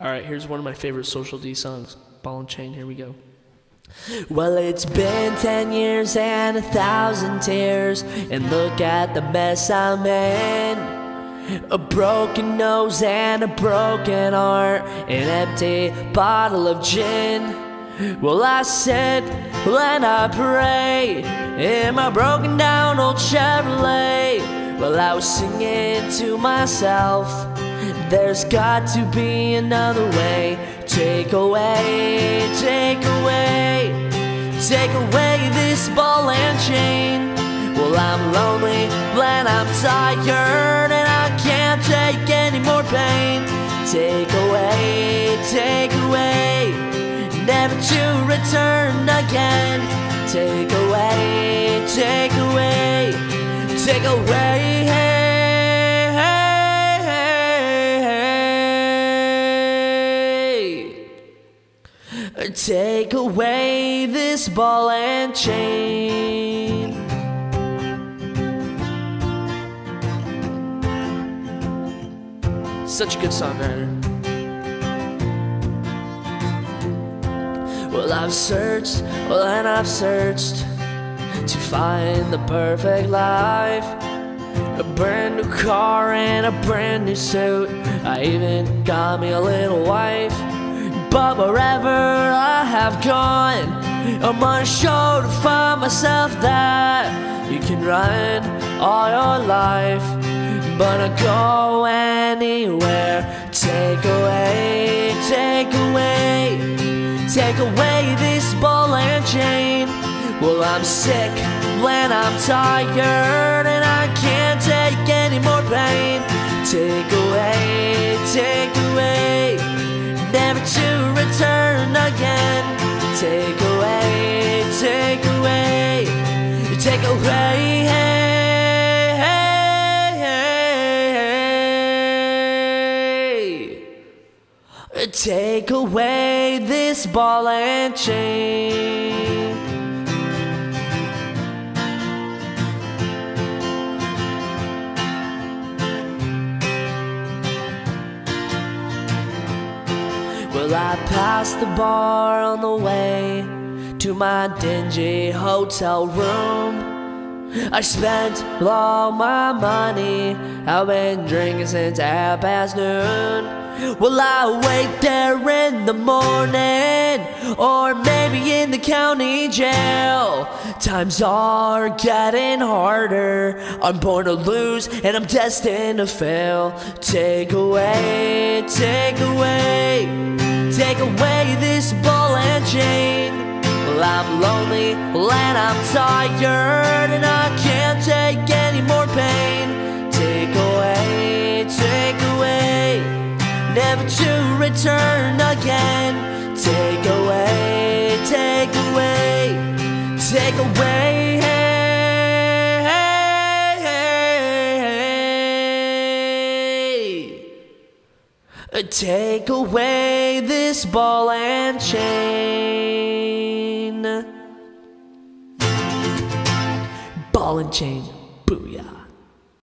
All right, here's one of my favorite Social D songs, Ball and Chain. Here we go. Well, it's been ten years and a thousand tears, and look at the mess I'm in. A broken nose and a broken heart, an empty bottle of gin. Well, I sit when I pray in my broken down old Chevrolet. Well, I was singing to myself, there's got to be another way. Take away, take away, take away this ball and chain. Well, I'm lonely when I'm tired and I can't take any more pain. Take away, take away, never to return again. Take away, take away, take away. Take away this ball and chain. Such a good songwriter. Well, I've searched, well, and I've searched to find the perfect life. A brand new car and a brand new suit. I even got me a little wife. Wherever I have gone, I'm unsure to find myself that you can run all your life. But I go anywhere. Take away, take away, take away this ball and chain. Well, I'm sick when I'm tired and I can't take any more pain. Take away, take away. Take away this ball and chain. I passed the bar on the way to my dingy hotel room. I spent all my money. I've been drinking since half past noon. Well, I wake there in the morning, or maybe in the county jail. Times are getting harder. I'm born to lose, and I'm destined to fail. Take away, take away, take away this ball and chain. Well, I'm lonely and I'm tired, and I can't take any more pain. Take away, take away, never to return again. Take away, take away, take away. Take away this ball and chain. Ball and chain, booyah.